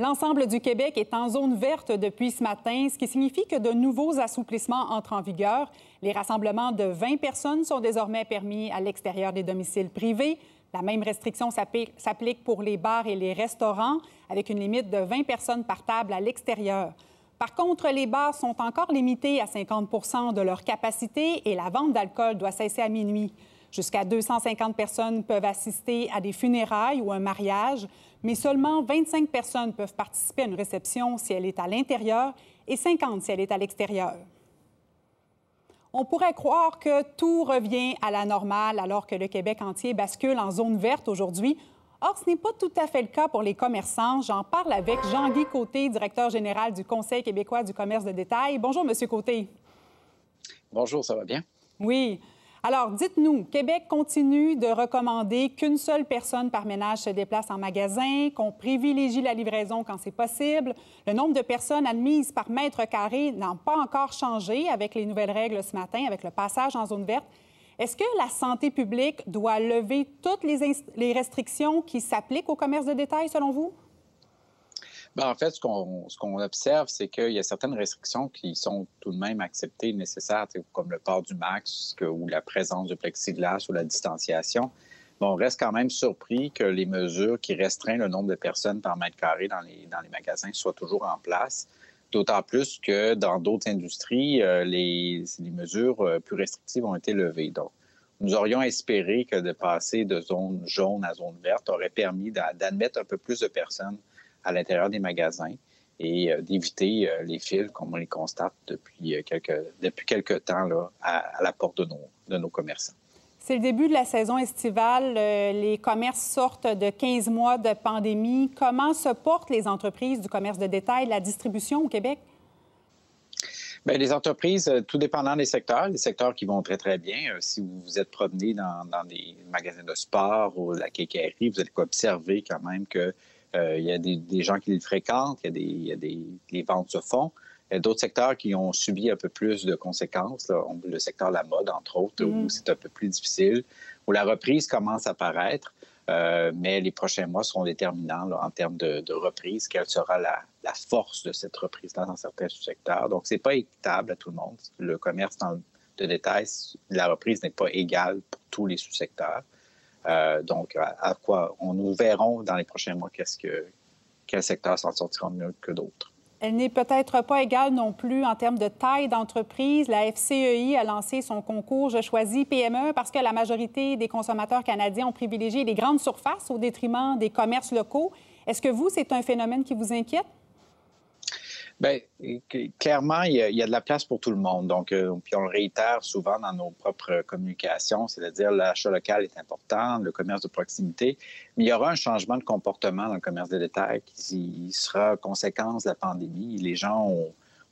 L'ensemble du Québec est en zone verte depuis ce matin, ce qui signifie que de nouveaux assouplissements entrent en vigueur. Les rassemblements de 20 personnes sont désormais permis à l'extérieur des domiciles privés. La même restriction s'applique pour les bars et les restaurants, avec une limite de 20 personnes par table à l'extérieur. Par contre, les bars sont encore limités à 50 de leur capacité et la vente d'alcool doit cesser à minuit. Jusqu'à 250 personnes peuvent assister à des funérailles ou un mariage, mais seulement 25 personnes peuvent participer à une réception si elle est à l'intérieur et 50 si elle est à l'extérieur. On pourrait croire que tout revient à la normale alors que le Québec entier bascule en zone verte aujourd'hui. Or, ce n'est pas tout à fait le cas pour les commerçants. J'en parle avec Jean-Guy Côté, directeur général du Conseil québécois du commerce de détail. Bonjour, Monsieur Côté. Bonjour, ça va bien? Oui. Alors, dites-nous, Québec continue de recommander qu'une seule personne par ménage se déplace en magasin, qu'on privilégie la livraison quand c'est possible. Le nombre de personnes admises par mètre carré n'a pas encore changé avec les nouvelles règles ce matin, avec le passage en zone verte. Est-ce que la santé publique doit lever toutes les, restrictions qui s'appliquent au commerce de détail, selon vous? Ben, en fait, ce qu'on observe, c'est qu'il y a certaines restrictions qui sont tout de même acceptées, nécessaires, comme le port du masque ou la présence de plexiglas ou la distanciation. Mais on reste quand même surpris que les mesures qui restreignent le nombre de personnes par mètre carré dans les, dans les magasins soient toujours en place. D'autant plus que dans d'autres industries, euh, les, les, mesures euh, plus restrictives ont été levées. Donc, nous aurions espéré que de passer de zone jaune à zone verte aurait permis d'admettre un peu plus de personnes à l'intérieur des magasins et euh, d'éviter euh, les fils comme on les constate depuis euh, quelques, depuis quelques temps là, à, la porte de nos, de nos commerçants. C'est le début de la saison estivale. Les commerces sortent de 15 mois de pandémie. Comment se portent les entreprises du commerce de détail, la distribution au Québec? Bien, les entreprises, tout dépendant des secteurs, les secteurs qui vont très, très bien. si vous vous êtes promené dans, dans des magasins de sport ou la quincaillerie, vous allez observer quand même que il y a des, gens qui le fréquentent, il y a des, les ventes se font. Il y a d'autres secteurs qui ont subi un peu plus de conséquences. Le secteur de la mode, entre autres, où mm. c'est un peu plus difficile, où la reprise commence à paraître. Euh, mais les prochains mois seront déterminants en termes de, reprise. Quelle sera la, force de cette reprise-là dans certains sous-secteurs? Donc, c'est pas équitable à tout le monde. Le commerce dans, de détail, la reprise n'est pas égale pour tous les sous-secteurs. Euh, donc, à, quoi on nous verrons dans les prochains mois qu'est-ce s'en sortira mieux que d'autres. Elle n'est peut-être pas égale non plus en termes de taille d'entreprise. La FCEI a lancé son concours Je choisis PME parce que la majorité des consommateurs canadiens ont privilégié les grandes surfaces au détriment des commerces locaux. Est-ce que vous, c'est un phénomène qui vous inquiète? Bien, clairement, il y, a, de la place pour tout le monde. Donc, euh, puis on le réitère souvent dans nos propres communications, c'est-à-dire l'achat local est important, le commerce de proximité, mais il y aura un changement de comportement dans le commerce de détail qui sera conséquence de la pandémie. Les gens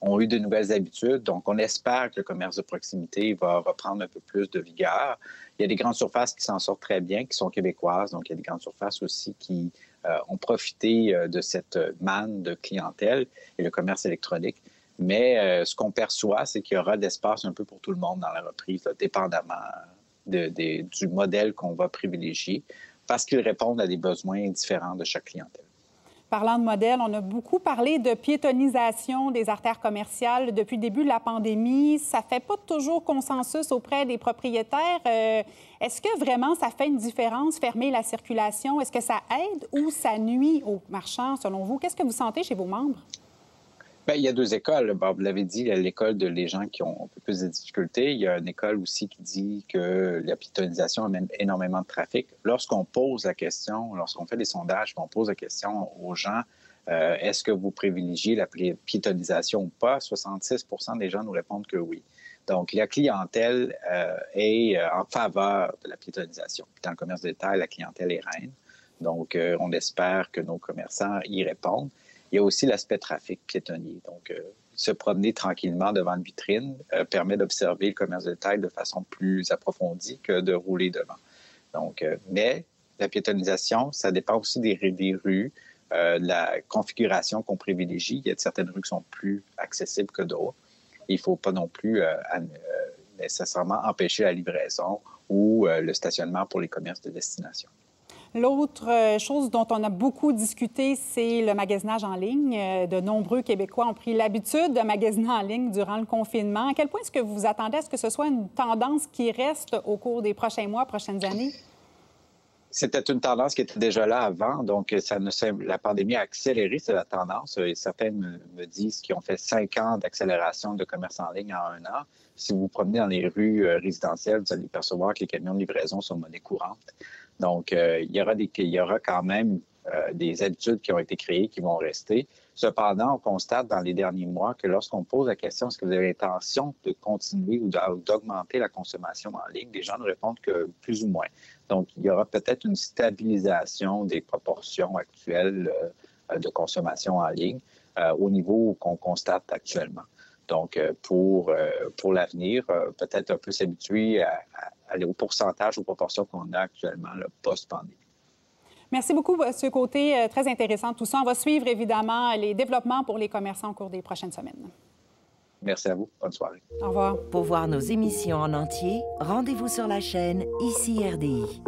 ont, eu de nouvelles habitudes, donc on espère que le commerce de proximité va reprendre un peu plus de vigueur. Il y a des grandes surfaces qui s'en sortent très bien, qui sont québécoises, donc il y a des grandes surfaces aussi qui ont profité euh, de cette manne de clientèle et le commerce électronique. Mais euh, ce qu'on perçoit, c'est qu'il y aura d'espace un peu pour tout le monde dans la reprise, dépendamment du modèle qu'on va privilégier, parce qu'ils répondent à des besoins différents de chaque clientèle. Parlant de modèle, on a beaucoup parlé de piétonisation des artères commerciales depuis le début de la pandémie. Ça fait pas toujours consensus auprès des propriétaires. Euh, est-ce que vraiment ça fait une différence, fermer la circulation? Est-ce que ça aide ou ça nuit aux marchands, selon vous? Qu'est-ce que vous sentez chez vos membres? Bien, il y a deux écoles. vous l'avez dit, il y a l'école de les gens qui ont un peu plus de difficultés. Il y a une école aussi qui dit que la piétonisation amène énormément de trafic. Lorsqu'on pose la question, lorsqu'on fait des sondages, on pose la question aux gens, euh, est-ce que vous privilégiez la piétonisation ou pas? 66% des gens nous répondent que oui. Donc, la clientèle euh, est euh, en faveur de la piétonisation. dans le commerce de détail, la clientèle est reine. Donc, on espère que nos commerçants y répondent. Il y a aussi l'aspect trafic piétonnier. Donc, euh, se promener tranquillement devant une vitrine euh, permet d'observer le commerce de détail de façon plus approfondie que de rouler devant. Donc, euh, mais la piétonisation, ça dépend aussi des, des rues, de la configuration qu'on privilégie. Il y a certaines rues qui sont plus accessibles que d'autres. Il ne faut pas non plus nécessairement empêcher la livraison ou le stationnement pour les commerces de destination. L'autre euh, chose dont on a beaucoup discuté, c'est le magasinage en ligne. Euh, de nombreux Québécois ont pris l'habitude de magasiner en ligne durant le confinement. À quel point est-ce que vous attendez à ce que ce soit une tendance qui reste au cours des prochains mois, prochaines années? C'était une tendance qui était déjà là avant, donc ne, la pandémie a accéléré cette tendance. Et certains me, disent qu'ils ont fait cinq ans d'accélération de commerce en ligne en un an. Si vous vous promenez dans les rues euh, résidentielles, vous allez percevoir que les camions de livraison sont monnaie courante. Donc, euh, il, y aura des, il y aura quand même euh, des habitudes qui ont été créées qui vont rester. Cependant, on constate dans les derniers mois que lorsqu'on pose la question est-ce que vous avez l'intention de continuer ou d'augmenter la consommation en ligne, les gens ne répondent que plus ou moins. Donc, il y aura peut-être une stabilisation des proportions actuelles euh, de consommation en ligne au niveau qu'on constate actuellement. Donc, pour, pour l'avenir, peut-être un peu s'habituer à, aller au pourcentage, aux proportions qu'on a actuellement, post-pandémie. Merci beaucoup, ce côté euh, très intéressant. Tout ça, on va suivre évidemment les développements pour les commerçants au cours des prochaines semaines. Merci à vous. Bonne soirée. Au revoir. Pour voir nos émissions en entier, rendez-vous sur la chaîne ICI RDI.